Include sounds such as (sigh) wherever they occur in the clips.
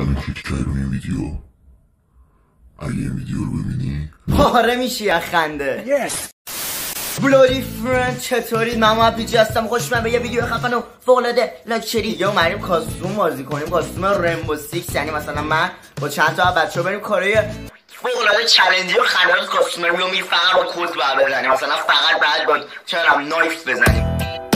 الان کلیک کردی روی این ویدیو اگه این ویدیو رو ببینی پاره میشی از خنده. بلودی فرند چطورید من محمد پیجی هستم. خوش من به یه ویدیو خفن و فوقلاده لاکچری یا مریم کاستوم بازی کنیم. کاستوم رمبو سیکس یعنی مثلا من با چند تا بچه بریم کارهای فوقلاده چلنجی و خلاق کاستوم رو میریم فقط با بر بزنیم. مثلا فقط بعد با چرا نایف بزنیم.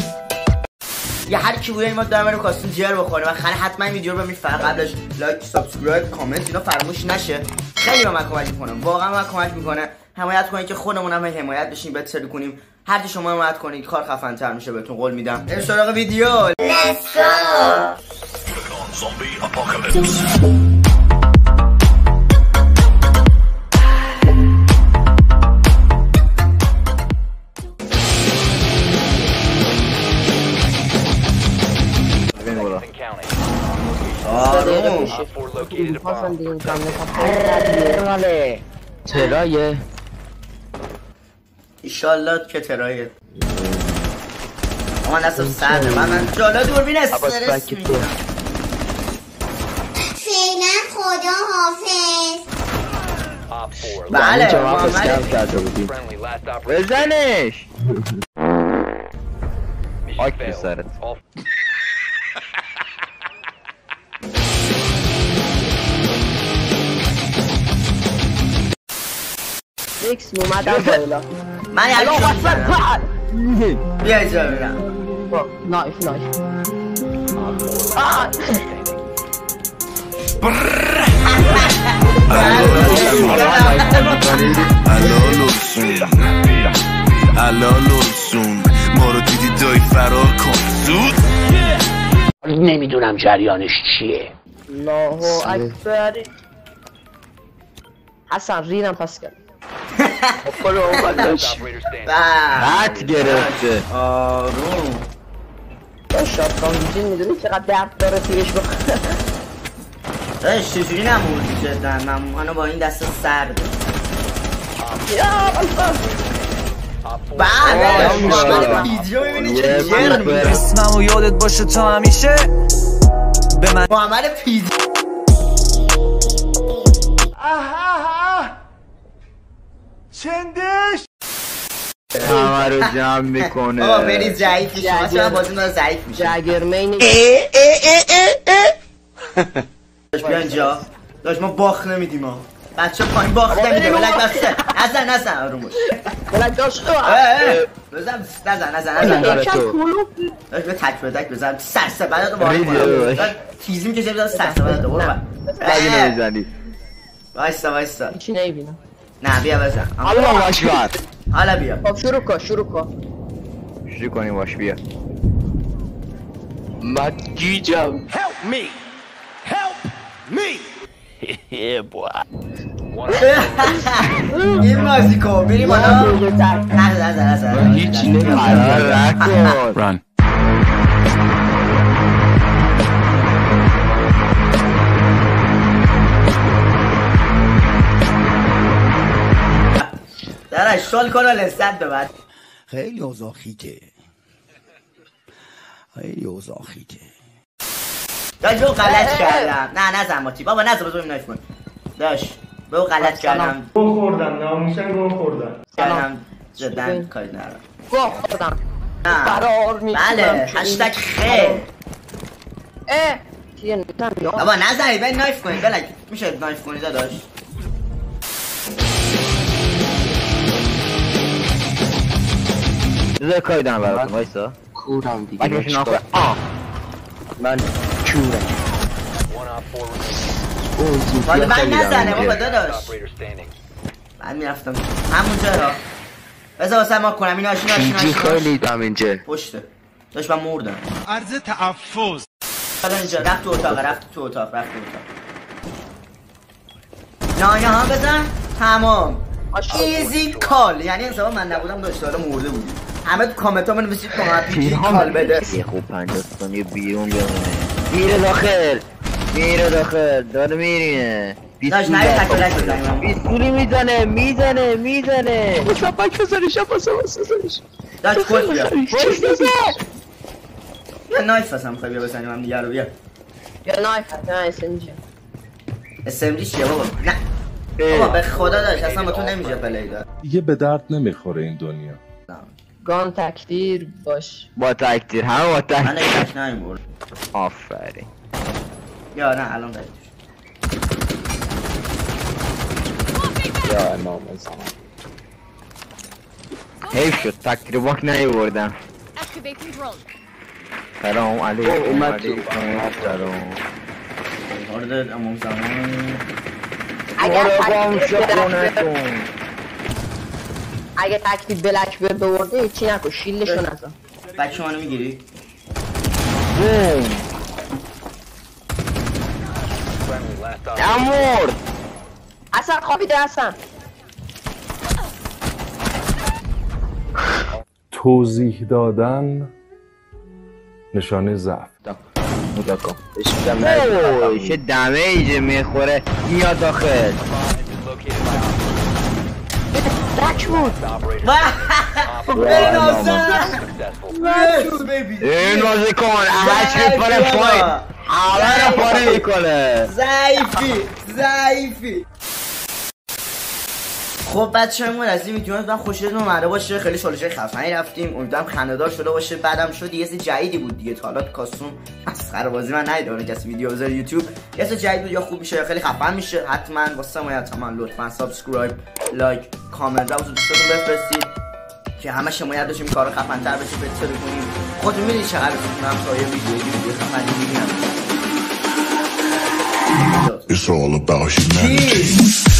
یا هر کی بوده این ما دارم بریم custom جر بخوریم و خیلی حتما این ویدیو رو ببینید. فقط قبلش like subscribe comment اینا فراموش نشه. خیلی به من کمک می‌کنه. واقعا به من کمک می‌کنه. حمایت کنید که خودمون هم حمایت بشیم بهتر کنیم. هر کی شما حمایت کنید کار خفن تر میشه بهتون قول میدم. بریم سراغ ویدیو. zombie apocalypse آروم ترایه. ایشالله که ترایه. آمان دستم سرده من من جالا دوربین استرس. می‌گیرم. فعلا خدا حافظ. بله جواب محمد. بزنش! آک به ایکس اومدم بالا. من شات اکبر زدم. فعل. بیا اینجا ببینم. نایف نایف ما رو دیدی فرار کن زود نمی‌دونم جریانش چیه. الله اکبر. حسن ریدم پس کرد بله. خط گرفته آروم با شاتگان ویژن می‌دونی چقدر درد داره تیرش بخوره داشت چجوری نموردی جدا من منو با این دست سرد یا الله. بله. اسمم و یادت باشه تا همیشه به من محمد پیجی همه رو جمع می‌کنه. آقا مری ضعیفی شما چرا بازی داره ضعیف میشه. جگرمین (laughs) داشت بیا اینجا. داشت ما باخت نمیدیم ها. بچه پایین باخت نمیده. بلک آقا. بسته نزن نزن آروم باش بلک داشت اه، اه. بزن نزن نزن نزن. داشت به تک به تک بزن. سرسه بعد تو. کنم تیزی می‌کشه بزن سرسه بعد تو برو اه. نمی‌زنی؟ وایستا وایستا. چی نمی‌بینم. نه بیا بزن. الله اکبر حالا بیا. خب شروع کن شروع کن. شروع کنیم باش بیا. من گیجم (laughs) این بازی کن بریم حالا. نه نزن نزن هیچی نمی‌خواد. نکن ران درش شال کن و لذت ببر. خیلی اوضاع خیته خیلی اوضاع خیته داش بگو غلط کردم. نه نزن باتی بابا نزن بزرگ نایف کن داش بگو غلط کردم. گو خوردم ناموسن گو خوردم. کردم جدا کاری ندارم. گاه خوردم. نه. فرار می‌کنم بله. هشتگ خیر. اه. بابا نزنید به نایف کنید. بلک میشه نایف کنید داداش. بذار کاری دارم براتون وایسا. کورم دیگه من آخه آه. من کورم. حالا من نزنه بابا. داداش. بعد می‌رفتم. همونجا را. بذار واسه ما کنم. این آشین آشین آشین خیلی دم اینجا. پشته. داشت من مردم. عرض تحفظ. حالا اینجا رفت تو اتاق رفت تو اتاق رفت تو اتاق. نه ها بزن. تمام. ایزی کال یعنی حسابا من نبودم داشت حالا مرده بود همه تو کامنت ها من نوشتید کامنت پیجی کال بده. یه خوب پنجاه ثانیه بیرون بیرونه میره داخل. میره داخل. داره میرینه. بیسکولی می‌زنه. می‌زنه. می‌زنه. شبک بزنش شب بزنش داشت خوش بیا خوش بزن بیا نایف هستم خواهی بیا بزنیم هم دیگه رو بیا. یا نایف نه اسنجه SMG چیه بابا؟ نه. بابا به خدا داشت اصلا با تو نمیشه پلی دار دیگه به درد نمی‌خوره این دنیا. گان تکتیر باش. با تکتیر همه با من تکتیر دیگه نمی‌برد. آفرین. یا نه الان دارید. یا امام زمان حیف شد تکتیر باک نیوردم. سلام علیکم. اومد. تو. سلام وارد امام زمان. اگر برو گم تکتیر شو بلک خونتون اگه تکتیر بلک برد آورده هیچی نکن شیلدشو نزن. بچه منو می‌گیری؟ نمورد اصلا خوابیده اصلا توضیح دادن نشانه ضعف. چه دمیج می‌خوره. میاد داخل. بود این بازی کن هش میپره پایین. همه رو پاره می‌کنه. ضعیفی ضعیفی خب بچه همون از این ویدیو من خوشتون اومده باشه. خیلی چالش خفنی رفتیم. امیدوارم خنده‌دار شده باشه. بعدم شد یه چیز جدیدی بود دیگه. تا حالا custom مسخره بازی من ندیدم. کسی ویدیو بذاره یوتیوب یه چیز جدید بود یا خوب میشه یا خیلی خفن میشه حتما واسه ما حتما لطفا subscribe. like comment و دوستاتون بفرستید که همه حمایت داشتیم کارو خفن تر بشه بهتر کنیم خودتون می‌دونید چقدر می‌تونم تا یه ویدیو ویدیو خفنی می‌بینم It's all about humanity.